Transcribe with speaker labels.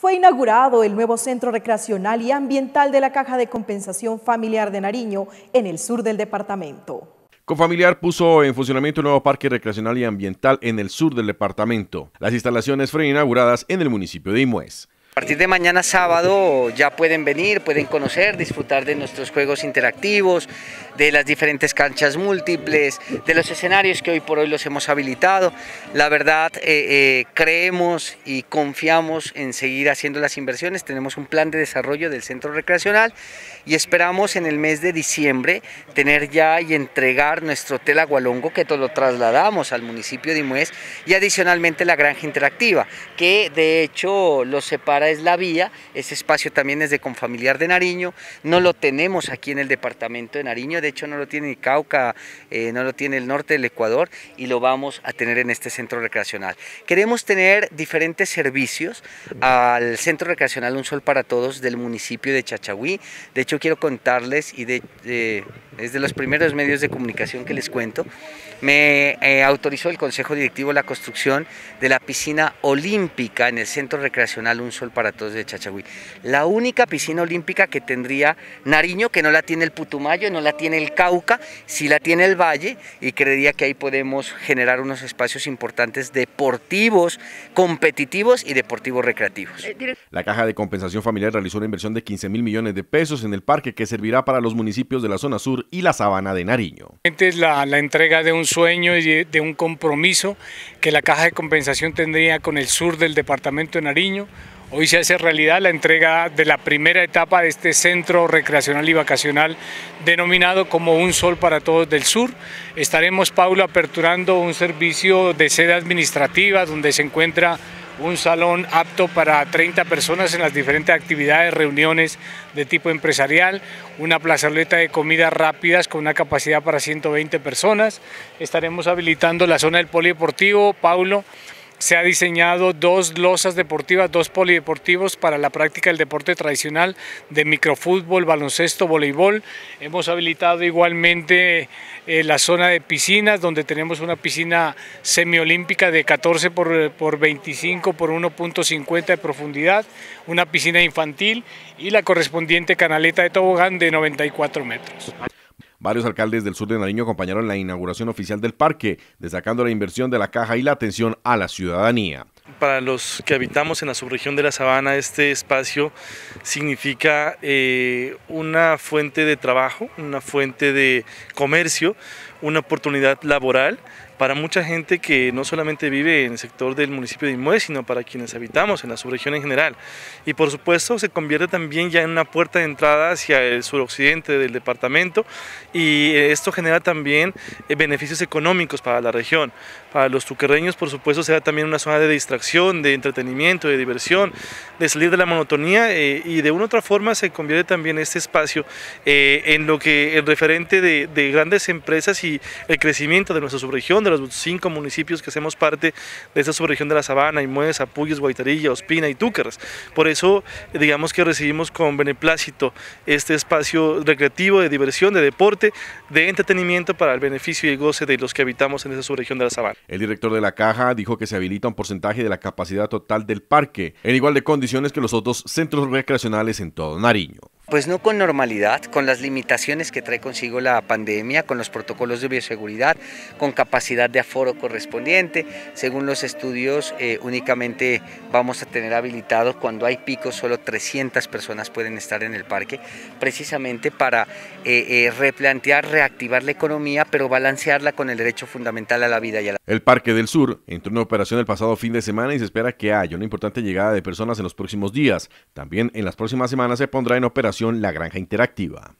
Speaker 1: Fue inaugurado el nuevo Centro Recreacional y Ambiental de la Caja de Compensación Familiar de Nariño en el sur del departamento.
Speaker 2: Confamiliar puso en funcionamiento un nuevo parque recreacional y ambiental en el sur del departamento. Las instalaciones fueron inauguradas en el municipio de Imuez.
Speaker 3: A partir de mañana sábado ya pueden venir, pueden conocer, disfrutar de nuestros juegos interactivos, de las diferentes canchas múltiples, de los escenarios que hoy por hoy los hemos habilitado. La verdad, eh, eh, creemos y confiamos en seguir haciendo las inversiones. Tenemos un plan de desarrollo del centro recreacional y esperamos en el mes de diciembre tener ya y entregar nuestro hotel Agualongo, que todo lo trasladamos al municipio de Imuez, y adicionalmente la granja interactiva, que de hecho lo separa es la vía, ese espacio también es de Confamiliar de Nariño, no lo tenemos aquí en el departamento de Nariño, de hecho no lo tiene ni Cauca, eh, no lo tiene el norte del Ecuador y lo vamos a tener en este centro recreacional. Queremos tener diferentes servicios al centro recreacional Un Sol para Todos del municipio de Chachagüí, de hecho quiero contarles y de, es de los primeros medios de comunicación que les cuento, me eh, autorizó el Consejo Directivo la construcción de la piscina olímpica en el Centro Recreacional Un Sol para Todos de Chachagüí. La única piscina olímpica que tendría Nariño, que no la tiene el Putumayo, no la tiene el Cauca, sí la tiene el Valle y creería que ahí podemos generar unos espacios importantes deportivos, competitivos y deportivos recreativos. Eh,
Speaker 2: la Caja de Compensación Familiar realizó una inversión de 15 mil millones de pesos en el parque que servirá para los municipios de la zona sur y la sabana de Nariño.
Speaker 4: Es la, la entrega de un sueño y de un compromiso que la Caja de Compensación tendría con el sur del departamento de Nariño. Hoy se hace realidad la entrega de la primera etapa de este centro recreacional y vacacional denominado como Un Sol para Todos del Sur. Estaremos, Paulo, aperturando un servicio de sede administrativa donde se encuentra un salón apto para 30 personas en las diferentes actividades, reuniones de tipo empresarial, una plazoleta de comidas rápidas con una capacidad para 120 personas. Estaremos habilitando la zona del polideportivo, Paulo, se ha diseñado dos losas deportivas, dos polideportivos para la práctica del deporte tradicional de microfútbol, baloncesto, voleibol. Hemos habilitado igualmente eh, la zona de piscinas, donde tenemos una piscina semiolímpica de 14 por, por 25 por 1.50 de profundidad, una piscina infantil y la correspondiente canaleta de tobogán de 94 metros.
Speaker 2: Varios alcaldes del sur de Nariño acompañaron la inauguración oficial del parque, destacando la inversión de la caja y la atención a la ciudadanía.
Speaker 5: Para los que habitamos en la subregión de la Sabana, este espacio significa eh, una fuente de trabajo, una fuente de comercio, una oportunidad laboral para mucha gente que no solamente vive en el sector del municipio de Inmuez, sino para quienes habitamos en la subregión en general. Y por supuesto se convierte también ya en una puerta de entrada hacia el suroccidente del departamento y esto genera también eh, beneficios económicos para la región. Para los tuquerreños, por supuesto, será también una zona de distracción, de entretenimiento, de diversión, de salir de la monotonía eh, y de una u otra forma se convierte también este espacio eh, en lo que el referente de, de grandes empresas y el crecimiento de nuestra subregión, de los cinco municipios que hacemos parte de esta subregión de la Sabana, Imuez, Apuyes, Guaitarilla, Ospina y Túqueras. Por eso, digamos que recibimos con beneplácito este espacio recreativo, de diversión, de deporte, de entretenimiento para el beneficio y el goce de los que habitamos en esa subregión de la Sabana.
Speaker 2: El director de la caja dijo que se habilita un porcentaje de la capacidad total del parque, en igual de condiciones que los otros centros recreacionales en todo Nariño.
Speaker 3: Pues no con normalidad, con las limitaciones que trae consigo la pandemia, con los protocolos de bioseguridad, con capacidad de aforo correspondiente. Según los estudios, eh, únicamente vamos a tener habilitado cuando hay picos, solo 300 personas pueden estar en el parque, precisamente para eh, eh, replantear, reactivar la economía, pero balancearla con el derecho fundamental a la vida y a la...
Speaker 2: El Parque del Sur entró en operación el pasado fin de semana y se espera que haya una importante llegada de personas en los próximos días. También en las próximas semanas se pondrá en operación la granja interactiva.